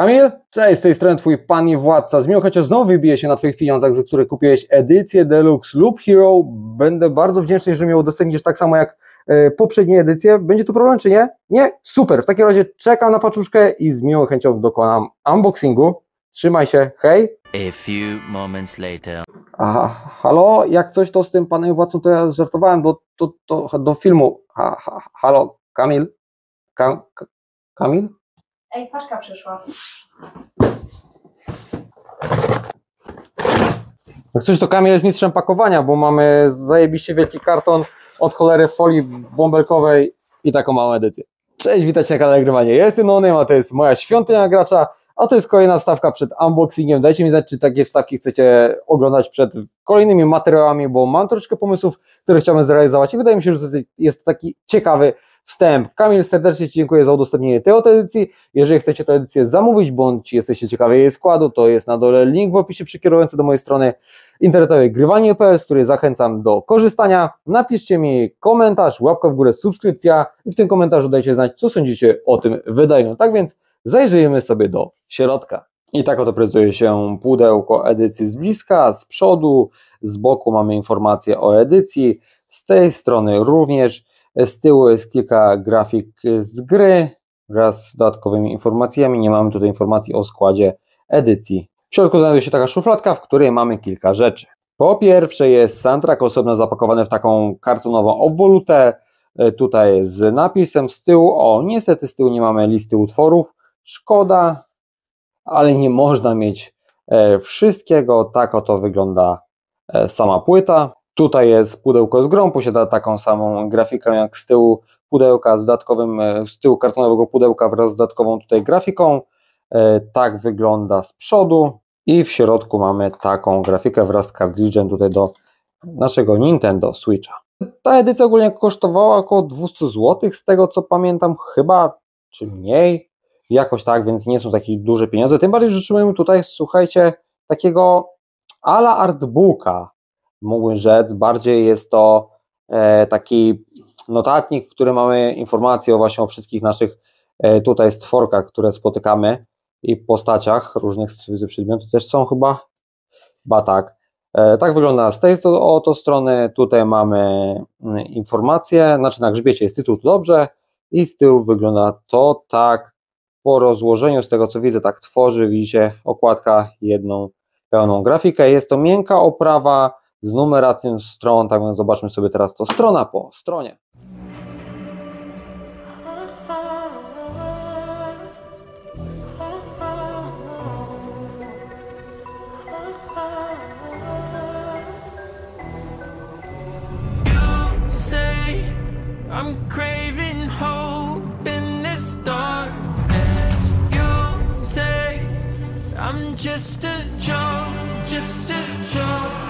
Kamil? Cześć, z tej strony Twój Pan i Władca. Z miłą chociaż znowu wybije się na Twoich pieniądzach, za które kupiłeś edycję Deluxe lub Hero. Będę bardzo wdzięczny, jeżeli mnie udostępnisz tak samo jak e, poprzednie edycje. Będzie tu problem, czy nie? Nie? Super. W takim razie czekam na paczuszkę i z miłą chęcią dokonam unboxingu. Trzymaj się, hej! A few moments later. Aha, halo, jak coś to z tym panem władcą, to ja żartowałem do, do, do, do filmu. Ha, ha, halo, Kamil? Kam, Ka- Kamil? Ej, Paszka przyszła. Jak coś to Kamil jest mistrzem pakowania, bo mamy zajebiście wielki karton od cholery folii bąbelkowej i taką małą edycję. Cześć, witajcie na kanale Grywanie. Ja jestem Nonym, a to jest moja świątynia gracza, a to jest kolejna wstawka przed unboxingiem. Dajcie mi znać, czy takie wstawki chcecie oglądać przed kolejnymi materiałami, bo mam troszeczkę pomysłów, które chciałbym zrealizować i wydaje mi się, że jest taki ciekawy wstęp. Kamil, serdecznie Ci dziękuję za udostępnienie tej edycji. Jeżeli chcecie tę edycję zamówić, bądź jesteście ciekawi jej składu, to jest na dole link w opisie przekierujący do mojej strony internetowej grywanie.pl, z której zachęcam do korzystania. Napiszcie mi komentarz, łapka w górę, subskrypcja i w tym komentarzu dajcie znać, co sądzicie o tym wydaniu. Tak więc zajrzyjmy sobie do środka. I tak oto prezentuje się pudełko edycji z bliska, z przodu, z boku mamy informacje o edycji, z tej strony również, z tyłu jest kilka grafik z gry wraz z dodatkowymi informacjami. Nie mamy tutaj informacji o składzie edycji. W środku znajduje się taka szufladka, w której mamy kilka rzeczy. Po pierwsze jest soundtrack osobno zapakowany w taką kartonową obwolutę, e, tutaj z napisem z tyłu. O, niestety z tyłu nie mamy listy utworów. Szkoda, ale nie można mieć e, wszystkiego. Tak oto wygląda e, sama płyta. Tutaj jest pudełko z grą, posiada taką samą grafikę jak z tyłu pudełka z dodatkowym, e, z tyłu kartonowego pudełka wraz z dodatkową tutaj grafiką. E, Tak wygląda z przodu i w środku mamy taką grafikę wraz z kartridżem tutaj do naszego Nintendo Switcha. Ta edycja ogólnie kosztowała około 200 zł, z tego co pamiętam, chyba czy mniej, jakoś tak, więc nie są takie duże pieniądze. Tym bardziej, otrzymujemy tutaj, słuchajcie, takiego ala artbooka, mógłbym rzec. Bardziej jest to e, taki notatnik, w którym mamy informacje właśnie o wszystkich naszych e, tutaj stworkach, które spotykamy i postaciach różnych przedmiotów też są chyba, chyba tak. E, tak wygląda z tej strony. Tutaj mamy mm, informacje, znaczy na grzbiecie jest tytuł, to dobrze, i z tyłu wygląda to tak. Po rozłożeniu, z tego co widzę, tak tworzy, widzicie, okładka jedną pełną grafikę. Jest to miękka oprawa z numeracją stron, tak więc zobaczmy sobie teraz to strona po stronie. just a joke, just a joke.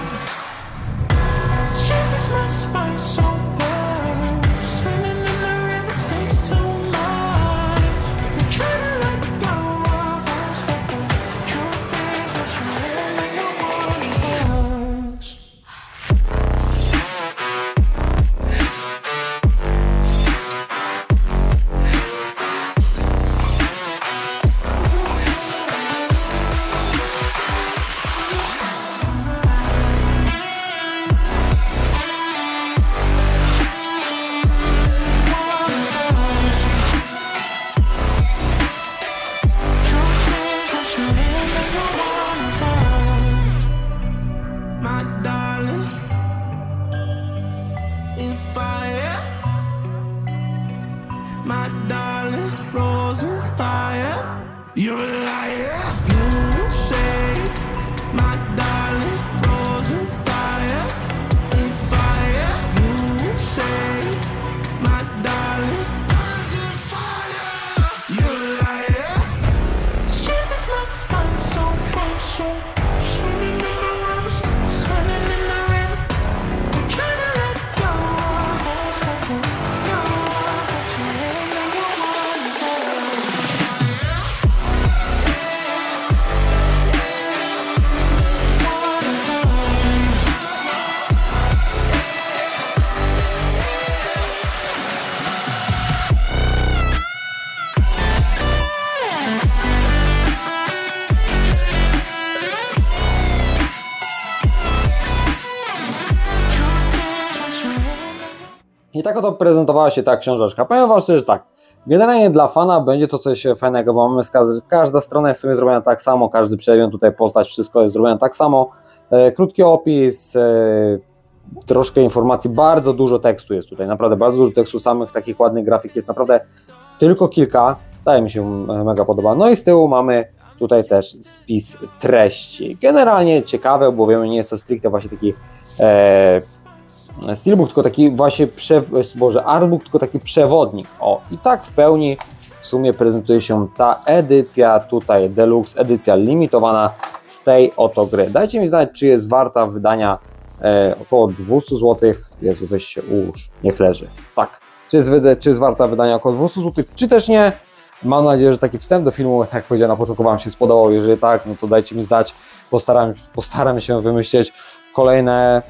bless my soul. You're a I tak oto prezentowała się ta książeczka. Powiem Wam szczerze, że tak, generalnie dla fana będzie to coś fajnego, bo mamy każda strona jest sobie zrobiona tak samo, każdy przedmiot, tutaj postać, wszystko jest zrobione tak samo. E, krótki opis, e, troszkę informacji, bardzo dużo tekstu jest tutaj, naprawdę bardzo dużo tekstu, samych takich ładnych grafik jest naprawdę tylko kilka, daje mi się mega podoba. No i z tyłu mamy tutaj też spis treści. Generalnie ciekawe, bo wiemy, nie jest to stricte właśnie taki e, steelbook, tylko taki właśnie, prze, boże, artbook, tylko taki przewodnik. O, i tak w pełni w sumie prezentuje się ta edycja, tutaj deluxe, edycja limitowana z tej oto gry. Dajcie mi znać, czy jest warta wydania e, około 200 zł. Jezu, weź się ułóż, niech leży. Tak, czy jest, czy jest warta wydania około 200 zł, czy też nie. Mam nadzieję, że taki wstęp do filmu, tak jak powiedziałem na początku, Wam się spodobał. Jeżeli tak, no to dajcie mi znać. Postaram, postaram się wymyślić kolejne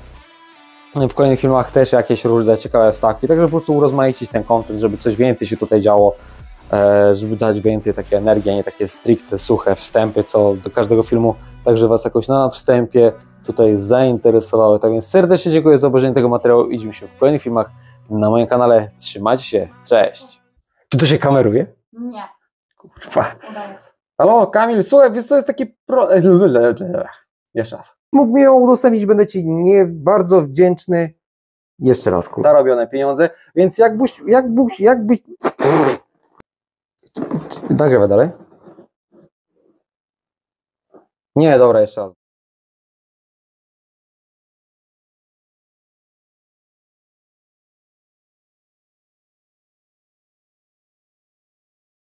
w kolejnych filmach też jakieś różne ciekawe wstawki, tak żeby po prostu urozmaicić ten content, żeby coś więcej się tutaj działo, e, żeby dać więcej takiej energii, a nie takie stricte, suche wstępy, co do każdego filmu, także Was jakoś na wstępie tutaj zainteresowały. Tak więc serdecznie dziękuję za obejrzenie tego materiału i widzimy się w kolejnych filmach na moim kanale. Trzymajcie się, cześć! Czy to się kameruje? Nie, Kurwa. udaję. Halo, Kamil, słuchaj, wiesz co jest taki pro... Jeszcze raz. Mógł mi ją udostępnić, będę Ci nie bardzo wdzięczny. Jeszcze raz, kurwa. Zarobione pieniądze, więc jakbyś, jakbyś, jakbyś... Nagrywaj dalej. Nie, dobra, jeszcze raz.